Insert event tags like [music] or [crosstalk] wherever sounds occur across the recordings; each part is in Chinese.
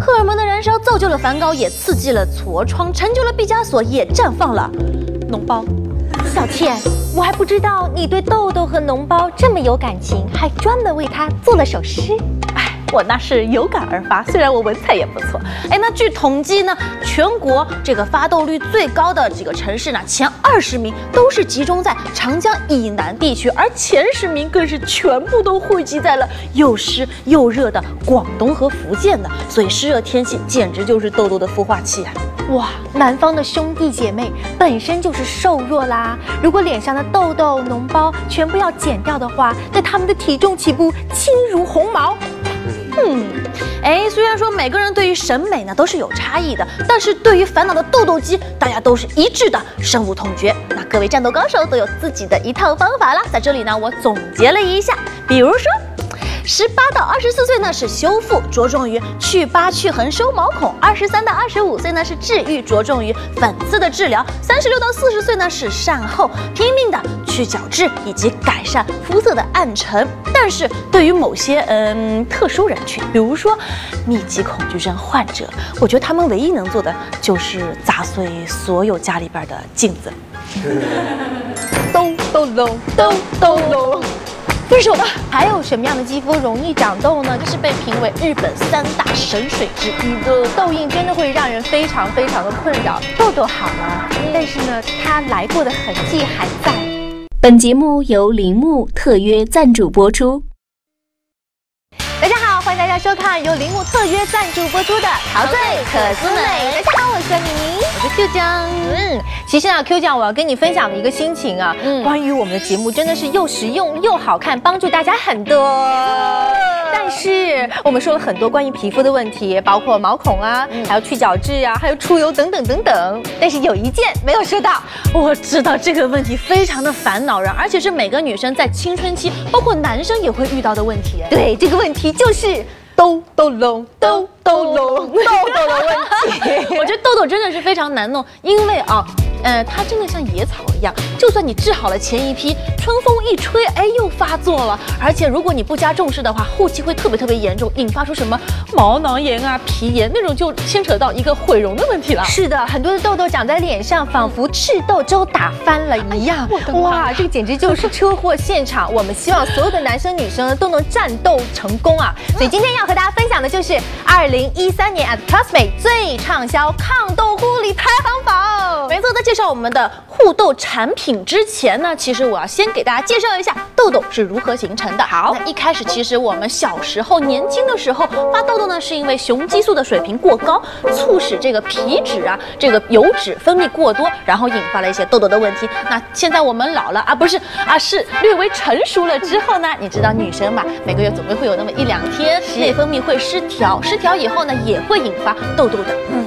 荷尔蒙的燃烧造就了梵高，也刺激了痤疮，成就了毕加索，也绽放了脓包。小倩，我还不知道你对豆豆和脓包这么有感情，还专门为它做了首诗。我那是有感而发，虽然我文采也不错。哎，那据统计呢，全国这个发痘率最高的几个城市呢，前二十名都是集中在长江以南地区，而前十名更是全部都汇集在了又湿又热的广东和福建的。所以湿热天气简直就是痘痘的孵化器啊！哇，南方的兄弟姐妹本身就是瘦弱啦，如果脸上的痘痘、脓包全部要减掉的话，那他们的体重岂不轻如鸿毛？嗯，哎，虽然说每个人对于审美呢都是有差异的，但是对于烦恼的痘痘肌，大家都是一致的，深恶痛绝。那各位战斗高手都有自己的一套方法啦，在这里呢，我总结了一下，比如说。十八到二十四岁呢是修复，着重于去疤去痕收毛孔；二十三到二十五岁呢是治愈，着重于粉刺的治疗；三十六到四十岁呢是善后，拼命的去角质以及改善肤色的暗沉。但是对于某些嗯特殊人群，比如说密集恐惧症患者，我觉得他们唯一能做的就是砸碎所有家里边的镜子。[laughs] 咚咚咚咚咚咚。分手吧！还有什么样的肌肤容易长痘呢？这是被评为日本三大神水之一的痘印，真的会让人非常非常的困扰。痘痘好了，但是呢，它来过的痕迹还在。本节目由铃木特约赞助播出。大家好，欢迎大家收看由铃木特约赞助播出的《陶醉可思美》。大家好，我是妮妮，我是 Q 酱。嗯，其实啊，Q 酱，我要跟你分享的一个心情啊，关于我们的节目真的是又实用又好看，帮助大家很多。但是我们说了很多关于皮肤的问题，包括毛孔啊，还有去角质啊，还有出油等等等等。但是有一件没有说到，我知道这个问题非常的烦恼人，而且是每个女生在青春期，包括男生也会遇到的问题。对，这个问题就是痘痘龙痘痘龙痘痘的问题。我觉得痘痘真的是非常难弄，因为啊。呃，它真的像野草一样，就算你治好了前一批，春风一吹，哎，又发作了。而且如果你不加重视的话，后期会特别特别严重，引发出什么毛囊炎啊、皮炎那种，就牵扯到一个毁容的问题了。是的，很多的痘痘长在脸上，仿佛赤豆粥打翻了一样。哇，这个简直就是车祸现场。我们希望所有的男生女生都能战斗成功啊！[laughs] 所以今天要和大家分享的就是二零一三年 at Cosme 最畅销抗痘护理介绍我们的护痘产品之前呢，其实我要先给大家介绍一下痘痘是如何形成的。好，那一开始其实我们小时候年轻的时候发痘痘呢，是因为雄激素的水平过高，促使这个皮脂啊，这个油脂分泌过多，然后引发了一些痘痘的问题。那现在我们老了啊，不是啊，是略微成熟了之后呢，你知道女生嘛，每个月总归会有那么一两天内分泌会失调，失调以后呢，也会引发痘痘的嗯。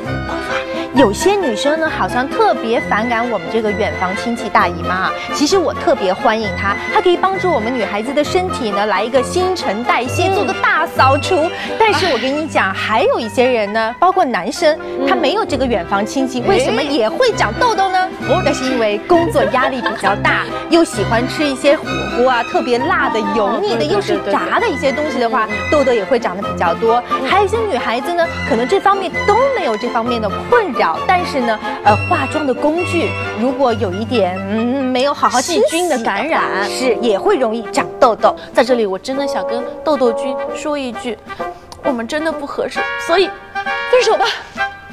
有些女生呢，好像特别反感我们这个远房亲戚大姨妈。其实我特别欢迎她，她可以帮助我们女孩子的身体呢，来一个新陈代谢，做个大扫除。但是我跟你讲，还有一些人呢，包括男生，他没有这个远房亲戚，为什么也会长痘痘呢？哦，那是因为工作压力比较大，[laughs] 又喜欢吃一些火锅啊，特别辣的、油腻的，又是炸的一些东西的话，痘痘也会长得比较多。还有一些女孩子呢，可能这方面都没有这方面的困扰。但是呢，呃，化妆的工具如果有一点嗯没有好好细菌的感染，是也会容易长痘痘。在这里，我真的想跟痘痘君说一句，我们真的不合适，所以分手吧。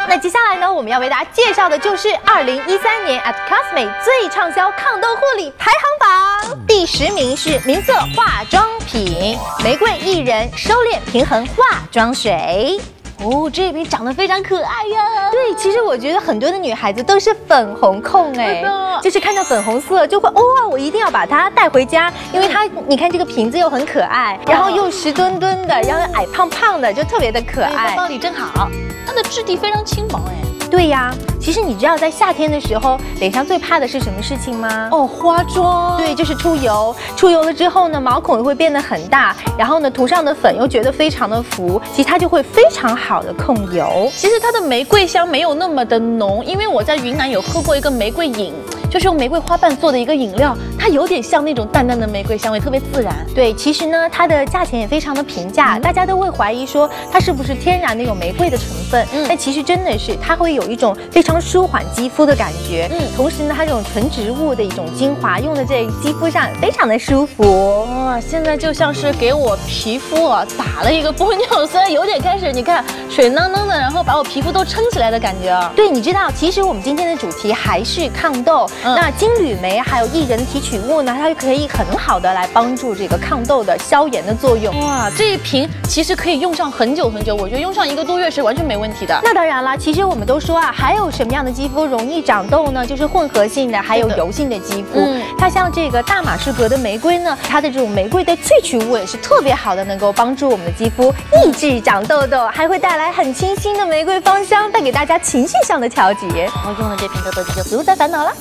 那接下来呢，我们要为大家介绍的就是二零一三年 at Cosme 最畅销抗痘护理排行榜，第十名是名色化妆品玫瑰薏仁收敛平衡化妆水。哦，这一瓶长得非常可爱呀。对，其实我觉得很多的女孩子都是粉红控哎，就是看到粉红色就会哇，我一定要把它带回家，因为它你看这个瓶子又很可爱，然后又实墩墩的，然后矮胖胖的，就特别的可爱，包包里正好。它的质地非常轻薄哎。对呀，其实你知道在夏天的时候，脸上最怕的是什么事情吗？哦，化妆。对，就是出油。出油了之后呢，毛孔也会变得很大，然后呢，涂上的粉又觉得非常的浮，其实它就会非常好的控油。其实它的玫瑰香没有那么的浓，因为我在云南有喝过一个玫瑰饮，就是用玫瑰花瓣做的一个饮料。它有点像那种淡淡的玫瑰香味，特别自然。对，其实呢，它的价钱也非常的平价，大家都会怀疑说它是不是天然的有玫瑰的成分，嗯但其实真的是，它会有一种非常舒缓肌肤的感觉，嗯同时呢，它这种纯植物的一种精华用在这个肌肤上，非常的舒服。哇，现在就像是给我皮肤啊打了一个玻尿酸，有点开始你看水囊囊的，然后把我皮肤都撑起来的感觉啊。对，你知道，其实我们今天的主题还是抗痘。嗯那金缕梅还有薏仁提取物呢，它就可以很好的来帮助这个抗痘的消炎的作用。哇，这一瓶其实可以用上很久很久，我觉得用上一个多月是完全没问题的。那当然了，其实我们都说啊，还有什么样的肌肤容易长痘呢？就是混合性的，还有油性的肌肤。嗯它像这个大马士革的玫瑰呢，它的这种玫瑰的萃取物也是特别好的，能够帮助我们的肌肤抑制长痘痘，还会带来很清新的玫瑰芳香，带给大家情绪上的调节。我用了这瓶痘痘肌就不用再烦恼了。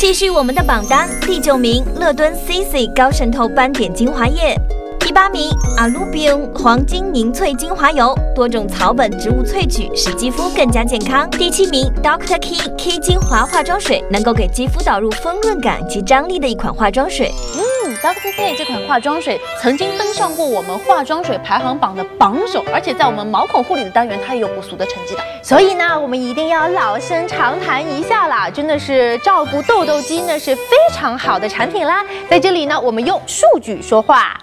继续我们的榜单，第九名乐敦 CC 高渗透斑点精华液，第八名 Alubium 黄金凝萃精华油，多种草本植物萃取，使肌肤更加健康。第七名 Doctor K K 精华化妆水，能够给肌肤导入丰润感及张力的一款化妆水。嗯，Dr. K 这款化妆水曾经登上过我们化妆水排行榜的榜首，而且在我们毛孔护理的单元，它也有不俗的成绩的。所以呢，我们一定要老生常谈一下啦，真的是照顾痘痘肌呢是非常好的产品啦。在这里呢，我们用数据说话，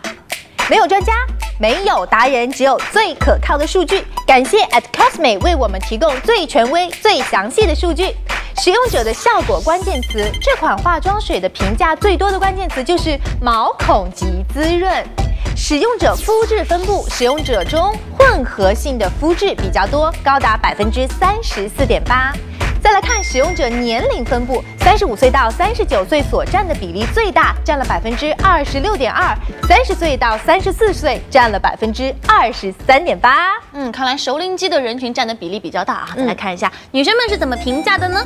没有专家，没有达人，只有最可靠的数据。感谢 at Cosme 为我们提供最权威、最详细的数据。使用者的效果关键词，这款化妆水的评价最多的关键词就是毛孔及滋润。使用者肤质分布，使用者中混合性的肤质比较多，高达百分之三十四点八。再来看使用者年龄分布，三十五岁到三十九岁所占的比例最大，占了百分之二十六点二；三十岁到三十四岁占了百分之二十三点八。嗯，看来熟龄肌的人群占的比例比较大啊。再来看一下、女生们是怎么评价的呢？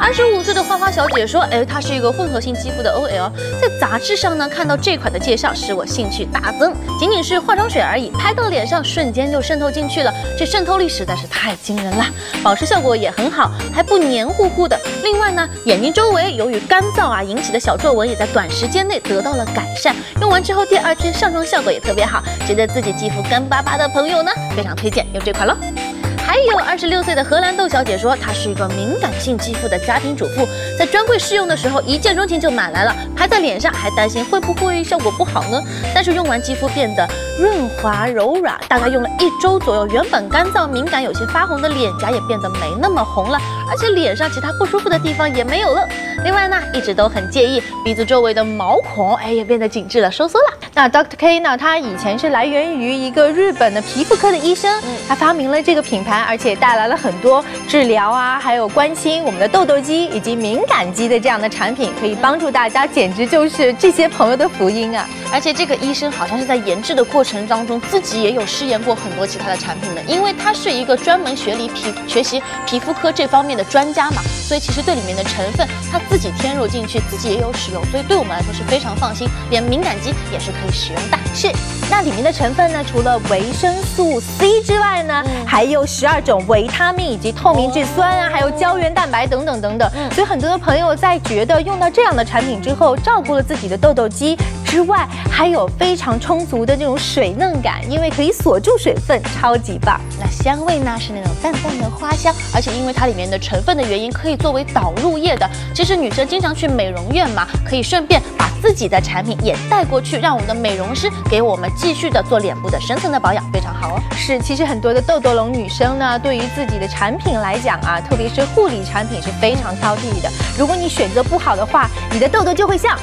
二十五岁的花花小姐说，哎，她是一个混合性肌肤的 OL，在杂志上呢看到这款的介绍，使我兴趣大增。仅仅是化妆水而已，拍到脸上瞬间就渗透进去了，这渗透力实在是太惊人了，保湿效果也很好，还不黏糊糊的。另外呢，眼睛周围由于干燥啊引起的小皱纹也在短时间内得到了改善。用完之后，第二天上妆效果也特别好，觉得自己肌肤干巴巴的朋友呢，非常推荐用这款喽。还有二十六岁的荷兰豆小姐说，她是一个敏感性肌肤的家庭主妇，在专柜试用的时候一见钟情就买来了，拍在脸上还担心会不会效果不好呢？但是用完肌肤变得润滑柔软，大概用了一周左右，原本干燥敏感有些发红的脸颊也变得没那么红了，而且脸上其他不舒服的地方也没有了。另外呢，一直都很介意鼻子周围的毛孔，哎也变得紧致了，收缩了。那 Doctor K 呢？他以前是来源于一个日本的皮肤科的医生，他发明了这个品牌，而且带来了很多治疗啊，还有关心我们的痘痘肌以及敏感肌的这样的产品，可以帮助大家，简直就是这些朋友的福音啊！而且这个医生好像是在研制的过程当中，自己也有试验过很多其他的产品的，因为他是一个专门学理皮学习皮肤科这方面的专家嘛，所以其实对里面的成分他自己添入进去，自己也有使用，所以对我们来说是非常放心，连敏感肌也是可以使用的。是，那里面的成分呢，除了维生素 C 之外呢，还有十二种维他命以及透明质酸啊，还有胶原蛋白等等等等。所以很多的朋友在觉得用到这样的产品之后，照顾了自己的痘痘肌之外，还有非常充足的这种水嫩感，因为可以锁住水分，超级棒。那香味呢是那种淡淡的花香，而且因为它里面的成分的原因，可以作为导入液的。其实女生经常去美容院嘛，可以顺便把自己的产品也带过去，让我们的美容师给我们继续的做脸部的深层的保养，非常好哦。是，其实很多的痘痘龙女生呢，对于自己的产品来讲啊，特别是护理产品是非常挑剔的。如果你选择不好的话，你的痘痘就会像。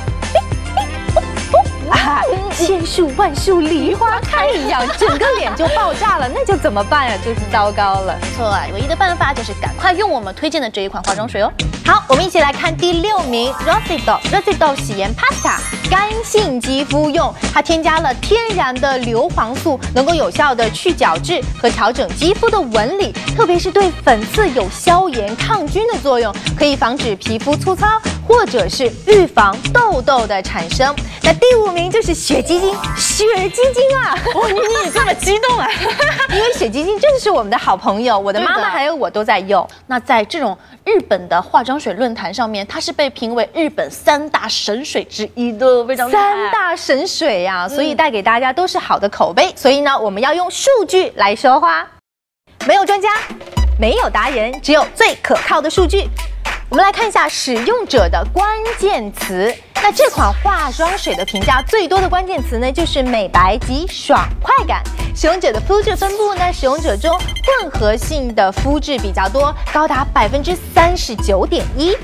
啊，千树万树梨花开一样，整个脸就爆炸了，那就怎么办呀？就是糟糕了。错，唯一的办法就是赶快用我们推荐的这一款化妆水哦。好，我们一起来看第六名 Rosido Rosido 洗颜 Pasta，干性肌肤用，它添加了天然的硫磺素，能够有效的去角质和调整肌肤的纹理，特别是对粉刺有消炎抗菌的作用，可以防止皮肤粗糙，或者是预防痘痘的产生。那第五名就是雪肌精，雪肌精啊！哦，妮妮你这么激动啊？[laughs] 因为雪肌精真的是我们的好朋友，我的妈妈还有我都在用。那在这种日本的化妆水论坛上面，它是被评为日本三大神水之一的，非常三大神水呀、所以嗯带给大家都是好的口碑。所以呢，我们要用数据来说话。没有专家，没有达人，只有最可靠的数据。我们来看一下使用者的关键词。那这款化妆水的评价最多的关键词呢，就是美白及爽快感。使用者的肤质分布呢，使用者中混合性的肤质比较多，高达百分之三十九点一。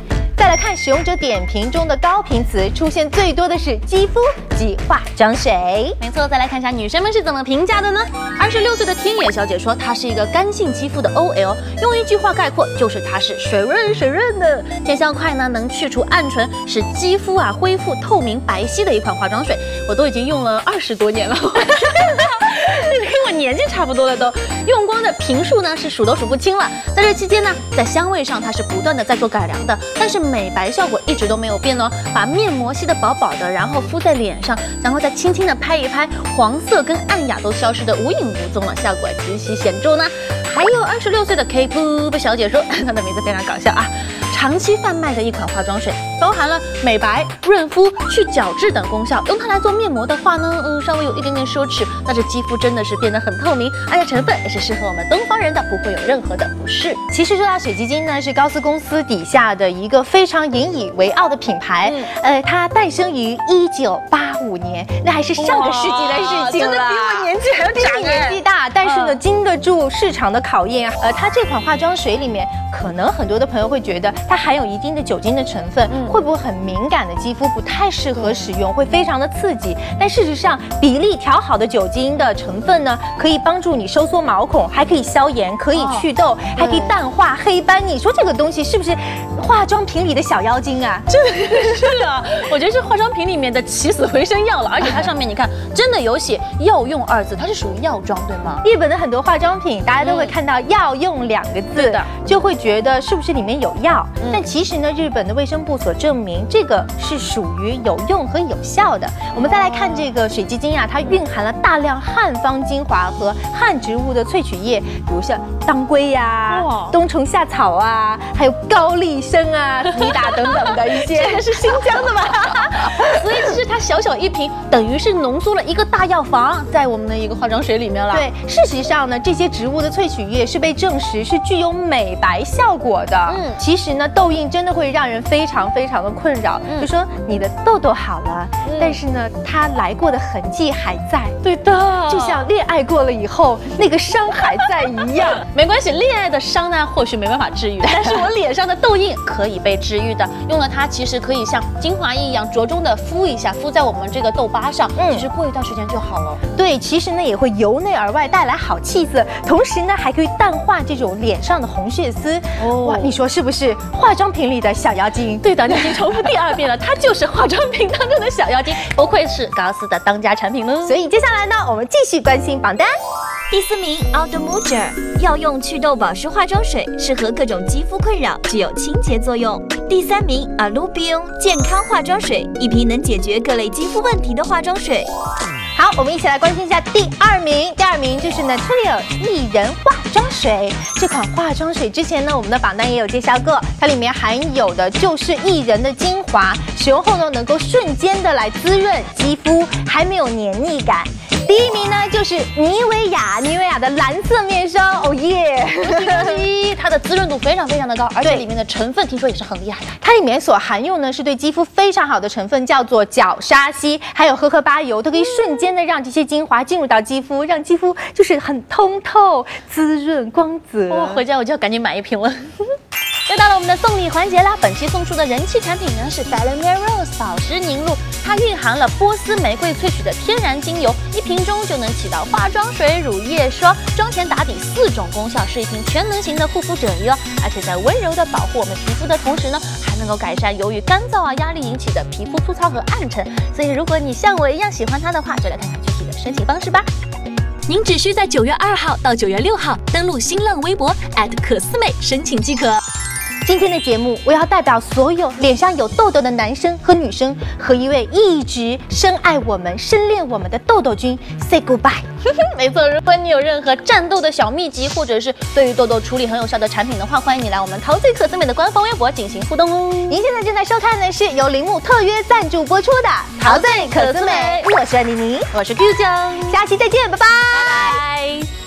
再来看使用者点评中的高频词，出现最多的是肌肤及化妆水。没错，再来看一下女生们是怎么评价的呢？二十六岁的天野小姐说，她是一个干性肌肤的 OL，用一句话概括就是它是水润水润的，见效快呢，能去除暗沉，使肌肤啊恢复透明白皙的一款化妆水。我都已经用了二十多年了，[laughs] [laughs] [laughs] 年纪差不多了都，用光的瓶数呢是数都数不清了。在这期间呢，在香味上它是不断的在做改良的，但是美白效果一直都没有变哦。把面膜吸得饱饱的，然后敷在脸上，然后再轻轻的拍一拍，黄色跟暗哑都消失的无影无踪了，效果极其显著呢。还有二十六岁的 K Pop 小姐说，她的名字非常搞笑啊。长期贩卖的一款化妆水，包含了美白、润肤、去角质等功效。用它来做面膜的话呢，嗯，稍微有一点点奢侈，但是肌肤真的是变得很透明，而且成分也是适合我们东方人的，不会有任何的不适。其实说到水基精呢，是高斯公司底下的一个非常引以为傲的品牌。嗯呃，它诞生于一九八五年，那还是上个世纪的事情了。真的比我年纪还要比你年纪大，但是呢，嗯经得住市场的考验。呃，它这款化妆水里面，可能很多的朋友会觉得它含有一定的酒精的成分，嗯会不会很敏感的肌肤不太适合使用，会非常的刺激。但事实上，比例调好的酒精的成分呢，可以帮助你收缩毛孔，还可以消炎，可以祛痘，还可以淡化黑斑。你说这个东西是不是化妆品里的小妖精啊？是啊，我觉得是化妆品里面的起死回生药了，而且它上面你看，真的有写药用二字，它是属于药妆对吗？日本的很多化妆品，大家都会看到“药用”两个字，的就会觉得是不是里面有药？嗯但其实呢，日本的卫生部所证明，这个是属于有用和有效的。我们再来看这个水基精啊，它蕴含了大量汉方精华和汉植物的萃取液，比如像当归呀、哇冬虫夏草啊，还有高丽参啊、皮打等等的一些。[laughs] 这个是新疆的吗？[laughs] 所以其实它小小一瓶，等于是浓缩了一个大药房在我们的一个化妆水里面了。，对，事实上呢，这些植物的萃取液是被证实是具有美白效果的。嗯嗯，其实呢，痘印真的会让人非常非常的困扰。嗯就说你的痘痘好了，嗯但是呢，它来过的痕迹还在，对的，就像恋爱过了以后那个伤还在一样。[laughs] 没关系，恋爱的伤呢或许没办法治愈，但是我脸上的痘印可以被治愈的。用了它，其实可以像精华液一样着重的敷一下，敷在我们这个痘疤上，嗯其实过一段时间就好了。对，其实呢也会由内而外带来好气色，同时呢还可以淡化这种脸上的红血丝。哦哇，你说是不是化妆品里的小妖精？对的，你已经重复第二遍了，它就是化妆品当中的小妖精，不愧是高斯的当家产品喽。所以接下来呢，我们继续关心榜单。第四名 a u d m u j e r 药用祛痘保湿化妆水，适合各种肌肤困扰，具有清洁作用。第三名 Alubion 健康化妆水，一瓶能解决各类肌肤问题的化妆水。好，我们一起来关心一下第二名。第二名就是 Naturial 薏仁化妆水。这款化妆水之前呢，我们的榜单也有介绍过，它里面含有的就是薏仁的精华，使用后呢，能够瞬间的来滋润肌肤，还没有黏腻感。第一名呢就是妮维雅，妮维雅的蓝色面霜，哦耶！恭喜它的滋润度非常非常的高，而且里面的成分听说也是很厉害的。它里面所含用呢是对肌肤非常好的成分，叫做角鲨烯，还有荷荷巴油，都可以瞬间的让这些精华进入到肌肤，让肌肤就是很通透、滋润、光泽。我、回家我就要赶紧买一瓶了。又到了我们的送礼环节啦！本期送出的人气产品呢是 Bellamere Rose 保湿凝露，它蕴含了波斯玫瑰萃取的天然精油，一瓶中就能起到化妆水、乳液、霜、妆前打底四种功效，是一瓶全能型的护肤啫喱哦。而且在温柔的保护我们皮肤的同时呢，还能够改善由于干燥啊、压力引起的皮肤粗糙和暗沉。所以如果你像我一样喜欢它的话，就来看看具体的申请方式吧。您只需在九月二号到九月六号登录新浪微博可思美申请即可。今天的节目，我要代表所有脸上有痘痘的男生和女生，和一位一直深爱我们、深恋我们的痘痘君 say goodbye。[laughs] 没错，如果你有任何战斗的小秘籍，或者是对于痘痘处理很有效的产品的话，欢迎你来我们陶醉可思美的官方微博进行互动哦。您现在正在收看的是由铃木特约赞助播出的《陶醉可思美我是安妮妮，我是 Q 酱，下期再见，拜拜。拜拜。